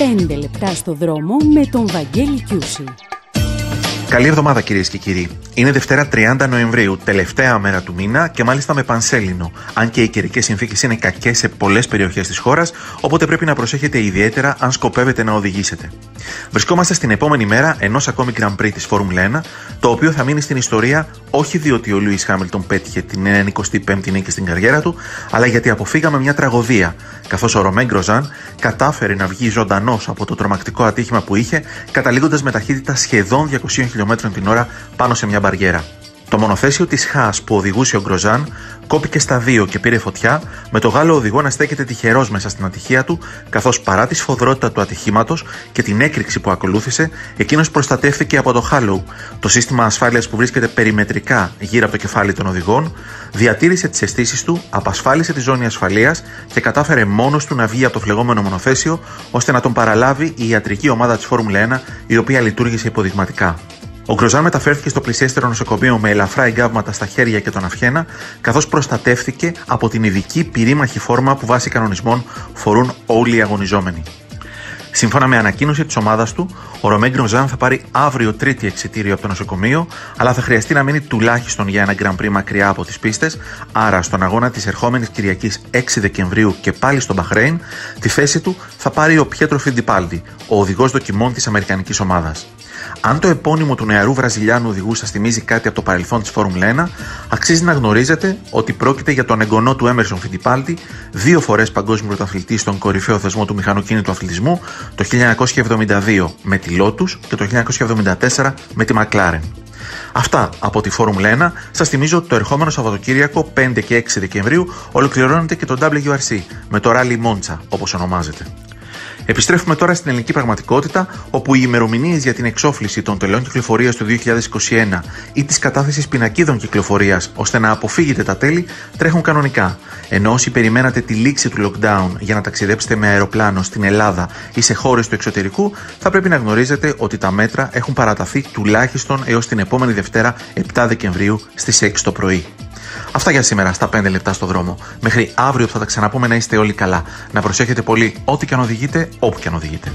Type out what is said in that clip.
5 λεπτά στο δρόμο με τον Βαγγέλη Κιούση. Καλή εβδομάδα κυρίες και κύριοι. Είναι Δευτέρα 30 Νοεμβρίου, τελευταία μέρα του μήνα και μάλιστα με πανσέλινο. Αν και οι καιρικές συνθήκες είναι κακές σε πολλές περιοχές της χώρας, οπότε πρέπει να προσέχετε ιδιαίτερα αν σκοπεύετε να οδηγήσετε. Βρισκόμαστε στην επόμενη μέρα ενός ακόμη Grand Prix της Φόρμουλα 1, το οποίο θα μείνει στην ιστορία όχι διότι ο Λούι Χάμιλτον πέτυχε την 95η νίκη στην καριέρα του, αλλά γιατί αποφύγαμε μια τραγωδία, καθώς ο Ρωμέν Γκροζάν κατάφερε να βγει ζωντανός από το τρομακτικό ατύχημα που είχε, καταλήγοντας με ταχύτητα σχεδόν 200 χιλιόμετρων την ώρα πάνω σε μια μπαριέρα. Το μονοθέσιο της Χάς που οδηγούσε ο Γκροζάν κόπηκε στα δύο και πήρε φωτιά, με το Γάλλο οδηγό να στέκεται τυχερός μέσα στην ατυχία του, καθώς παρά τη σφοδρότητα του ατυχήματος και την έκρηξη που ακολούθησε, εκείνος προστατεύθηκε από το Hollow, το σύστημα ασφάλειας που βρίσκεται περιμετρικά γύρω από το κεφάλι των οδηγών, διατήρησε τις αισθήσεις του, απασφάλισε τη ζώνη ασφαλείας και κατάφερε μόνος του να βγει από το φλεγόμενο μονοθέσιο, ώστε να τον παραλάβει η ιατρική ομάδα της Φόρμουλα 1, η οποία λειτουργήσε υποδειγματικά. Ο Γκροζάν μεταφέρθηκε στο πλησιέστερο νοσοκομείο με ελαφρά εγκάβματα στα χέρια και τον αυχένα, καθώς προστατεύθηκε από την ειδική πυρήμαχη φόρμα που βάσει κανονισμών φορούν όλοι οι αγωνιζόμενοι. Σύμφωνα με ανακοίνωση της ομάδας του, ο Ρωμέγκ Γκροζάν θα πάρει αύριο τρίτη εξητήριο από το νοσοκομείο, αλλά θα χρειαστεί να μείνει τουλάχιστον για ένα Grand Prix μακριά από τις πίστες. Άρα, στον αγώνα της ερχόμενης Κυριακής 6 Δεκεμβρίου και πάλι στο Μπαχρέιν, τη θέση του θα πάρει ο Πιέτρο Φιντιπάλντι, ο οδηγός δοκιμών της Αμερικανικής ομάδας. Αν το επώνυμο του νεαρού Βραζιλιάνου οδηγού σα θυμίζει κάτι από το παρελθόν της Φόρμουλα 1, αξίζει να γνωρίζετε ότι πρόκειται για τον εγγονό του Έμερσον Φιντιπάλτη, δύο φορές παγκόσμιο πρωταθλητή στον κορυφαίο θεσμό του μηχανοκίνητου αθλητισμού, το 1972 με τη Lotus και το 1974 με τη McLaren. Αυτά από τη Φόρμουλα 1. Σας θυμίζω ότι το ερχόμενο Σαββατοκύριακο 5 και 6 Δεκεμβρίου ολοκληρώνεται και το WRC με το Rally Monza όπως ονομάζεται. Επιστρέφουμε τώρα στην ελληνική πραγματικότητα, όπου οι ημερομηνίες για την εξόφληση των τελών κυκλοφορίας του 2021 ή της κατάθεσης πινακίδων κυκλοφορίας ώστε να αποφύγετε τα τέλη τρέχουν κανονικά. Ενώ όσοι περιμένατε τη λήξη του lockdown για να ταξιδέψετε με αεροπλάνο στην Ελλάδα ή σε χώρες του εξωτερικού, θα πρέπει να γνωρίζετε ότι τα μέτρα έχουν παραταθεί τουλάχιστον έως την επόμενη Δευτέρα 7 Δεκεμβρίου στις 6 το πρωί. Αυτά για σήμερα στα 5 λεπτά στο δρόμο. Μέχρι αύριο που θα τα ξαναπούμε να είστε όλοι καλά. Να προσέχετε πολύ ό,τι και αν οδηγείτε, όπου και αν οδηγείτε.